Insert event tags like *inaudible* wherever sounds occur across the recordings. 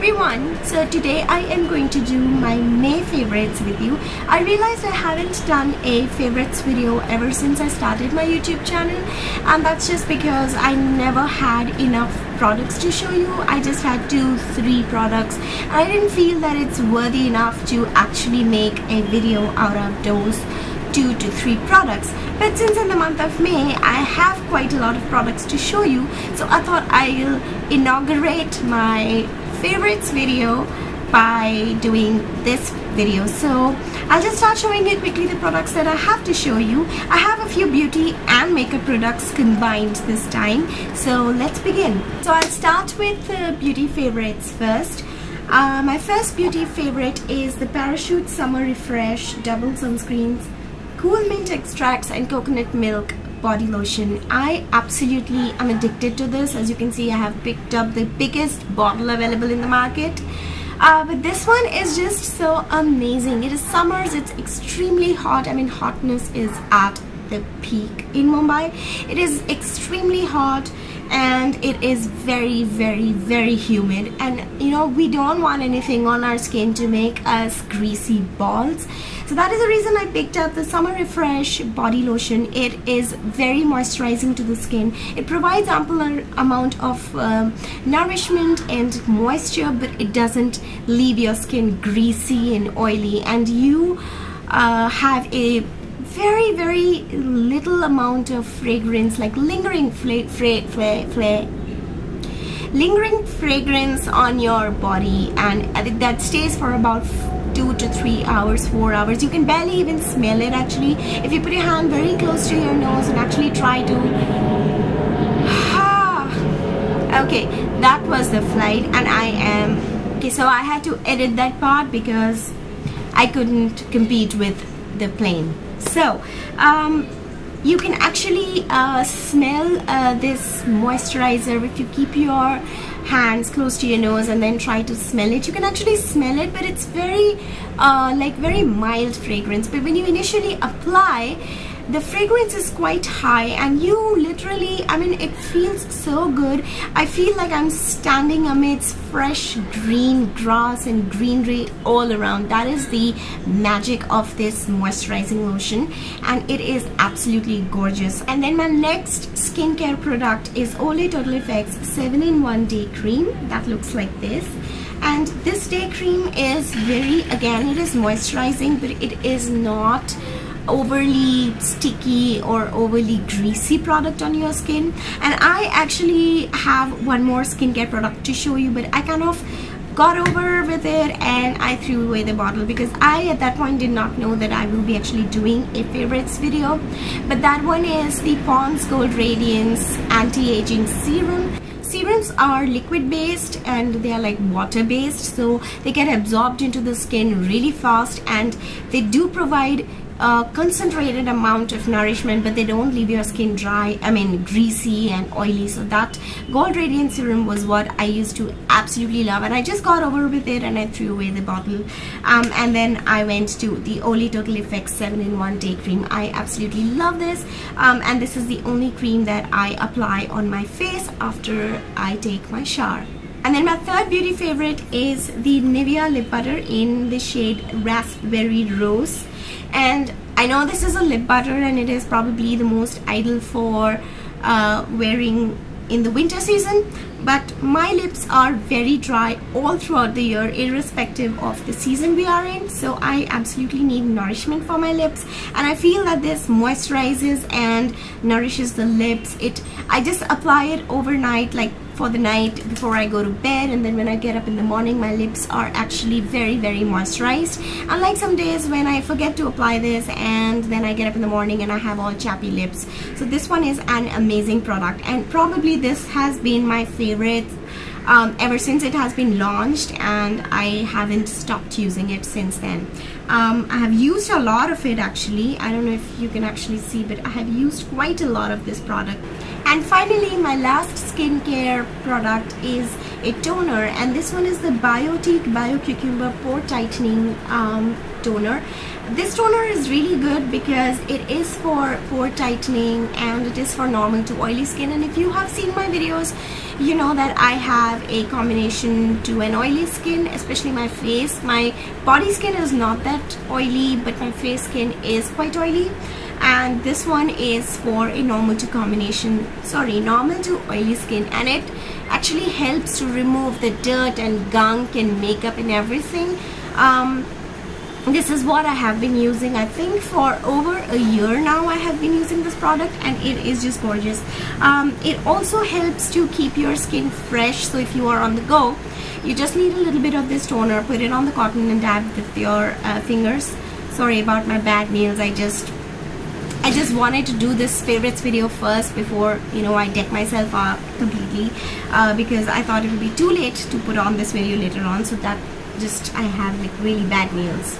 everyone. So today I am going to do my May favorites with you. I realized I haven't done a favorites video ever since I started my YouTube channel and that's just because I never had enough products to show you. I just had two three products. And I didn't feel that it's worthy enough to actually make a video out of those two to three products. But since in the month of May I have quite a lot of products to show you so I thought I'll inaugurate my favorites video by doing this video. So I'll just start showing you quickly the products that I have to show you. I have a few beauty and makeup products combined this time. So let's begin. So I'll start with the beauty favorites first. Uh, my first beauty favorite is the Parachute Summer Refresh Double Sunscreens cool mint extracts and coconut milk body lotion. I absolutely am addicted to this. As you can see I have picked up the biggest bottle available in the market. Uh, but this one is just so amazing. It is summers it's extremely hot. I mean hotness is at the peak in Mumbai. It is extremely hot and it is very very very humid. And you know we don't want anything on our skin to make us greasy balls so that is the reason I picked up the Summer Refresh body lotion. It is very moisturizing to the skin. It provides ample amount of um, nourishment and moisture but it doesn't leave your skin greasy and oily. And you uh, have a very very little amount of fragrance like lingering fla fra fra fra lingering fragrance on your body and that stays for about two to three hours four hours. You can barely even smell it actually. If you put your hand very close to your nose and actually try to *sighs* okay that was the flight and I am okay so I had to edit that part because I couldn't compete with the plane. So um, you can actually uh, smell uh, this moisturizer if you keep your hands close to your nose and then try to smell it. You can actually smell it but it's very uh, like very mild fragrance. But when you initially apply the fragrance is quite high and you literally I mean it feels so good. I feel like I'm standing amidst fresh green grass and greenery all around. That is the magic of this moisturizing lotion and it is absolutely gorgeous. And then my next skincare product is Olay Total Effects 7-in-1 day cream. That looks like this. And this day cream is very again it is moisturizing but it is not overly sticky or overly greasy product on your skin. And I actually have one more skincare product to show you but I kind of got over with it and I threw away the bottle because I at that point did not know that I will be actually doing a favorites video. But that one is the Pond's Gold Radiance Anti-Aging Serum. Serums are liquid based and they are like water based so they get absorbed into the skin really fast and they do provide concentrated amount of nourishment but they don't leave your skin dry I mean greasy and oily. So that gold radiance serum was what I used to absolutely love. And I just got over with it and I threw away the bottle. Um, and then I went to the Olay Total Effects 7-in-1 day cream. I absolutely love this. Um, and this is the only cream that I apply on my face after I take my shower and then my third beauty favorite is the Nivea lip butter in the shade Raspberry Rose. And I know this is a lip butter and it is probably the most ideal for uh, wearing in the winter season but my lips are very dry all throughout the year irrespective of the season we are in. So I absolutely need nourishment for my lips. And I feel that this moisturizes and nourishes the lips. It I just apply it overnight like for the night before I go to bed and then when I get up in the morning my lips are actually very very moisturized. Unlike some days when I forget to apply this and then I get up in the morning and I have all chappy lips. So this one is an amazing product and probably this has been my favorite um, ever since it has been launched and I haven't stopped using it since then. Um, I have used a lot of it actually. I don't know if you can actually see but I have used quite a lot of this product and finally my last skincare product is a toner. And this one is the Biotique Bio Cucumber Pore Tightening um, toner. This toner is really good because it is for pore tightening and it is for normal to oily skin. And if you have seen my videos you know that I have a combination to an oily skin especially my face. My body skin is not that oily but my face skin is quite oily and this one is for a normal to combination sorry normal to oily skin. And it actually helps to remove the dirt and gunk and makeup and everything. Um, this is what I have been using I think for over a year now I have been using this product and it is just gorgeous. Um, it also helps to keep your skin fresh so if you are on the go you just need a little bit of this toner put it on the cotton and dab with your uh, fingers. Sorry about my bad nails I just I just wanted to do this favorites video first before you know I deck myself up completely uh, because I thought it would be too late to put on this video later on so that just I have like really bad nails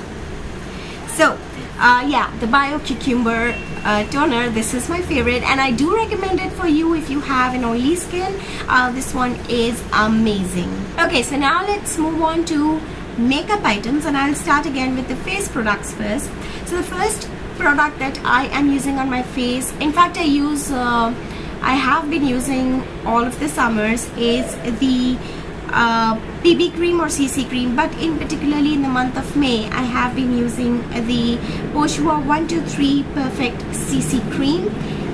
so uh, yeah the bio cucumber uh, toner this is my favorite and I do recommend it for you if you have an oily skin. Uh, this one is amazing. Okay so now let's move on to makeup items and I'll start again with the face products first. So the first product that I am using on my face. In fact I use uh, I have been using all of the summers is the uh, BB cream or CC cream. But in particularly in the month of May I have been using the Bourjois 123 Perfect CC cream.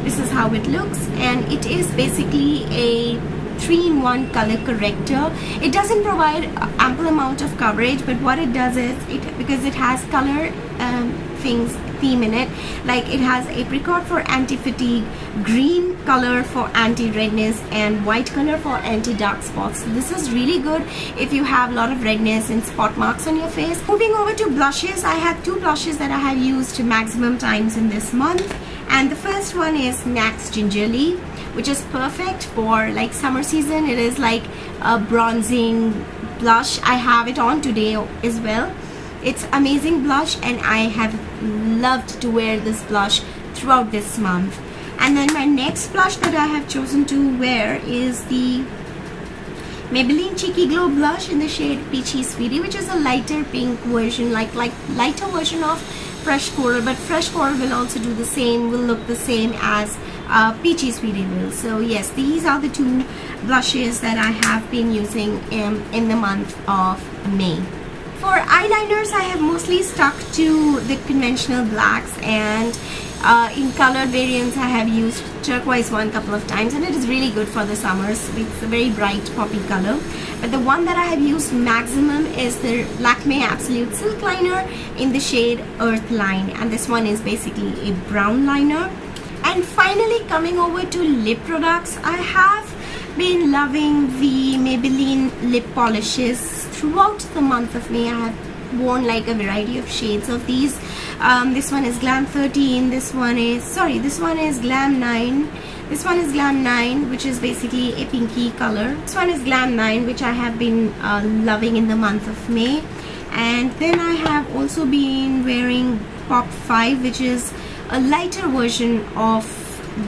This is how it looks. And it is basically a 3-in-1 color corrector. It doesn't provide ample amount of coverage but what it does is it because it has color um, things theme in it. Like it has apricot for anti-fatigue green color for anti-redness and white color for anti-dark spots. This is really good if you have a lot of redness and spot marks on your face. Moving over to blushes I have two blushes that I have used maximum times in this month. And the first one is NARS Gingerly which is perfect for like summer season. It is like a bronzing blush. I have it on today as well it's amazing blush and I have loved to wear this blush throughout this month. And then my next blush that I have chosen to wear is the Maybelline Cheeky Glow blush in the shade Peachy Sweetie which is a lighter pink version like like lighter version of Fresh Coral but Fresh Coral will also do the same will look the same as uh, Peachy Sweetie will. So yes these are the two blushes that I have been using in, in the month of May for eyeliners, I have mostly stuck to the conventional blacks and uh, in colored variants, I have used turquoise one couple of times and it is really good for the summers. It's a very bright poppy color. But the one that I have used maximum is the Lakme Absolute Silk Liner in the shade Earth Line and this one is basically a brown liner. And finally coming over to lip products, I have been loving the Maybelline lip polishes throughout the month of May I have worn like a variety of shades of these. Um, this one is glam 13 this one is sorry this one is glam 9 this one is glam 9 which is basically a pinky color. This one is glam 9 which I have been uh, loving in the month of May. And then I have also been wearing pop 5 which is a lighter version of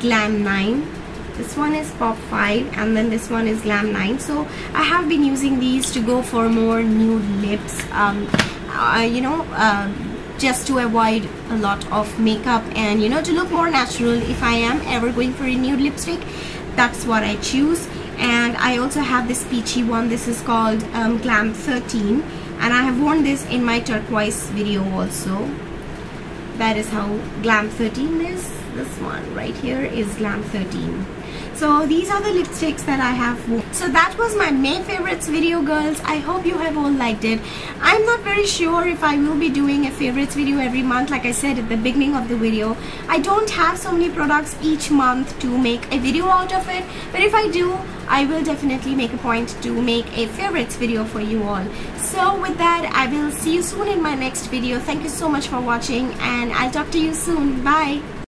glam 9 this one is pop 5 and then this one is glam 9 so I have been using these to go for more nude lips um, uh, you know uh, just to avoid a lot of makeup and you know to look more natural. If I am ever going for a nude lipstick that's what I choose. And I also have this peachy one. This is called um, glam 13 and I have worn this in my turquoise video also. That is how glam 13 is this one right here is glam 13 so these are the lipsticks that I have so that was my May favorites video girls. I hope you have all liked it. I'm not very sure if I will be doing a favorites video every month like I said at the beginning of the video. I don't have so many products each month to make a video out of it but if I do I will definitely make a point to make a favorites video for you all. So with that I will see you soon in my next video. Thank you so much for watching and I'll talk to you soon. Bye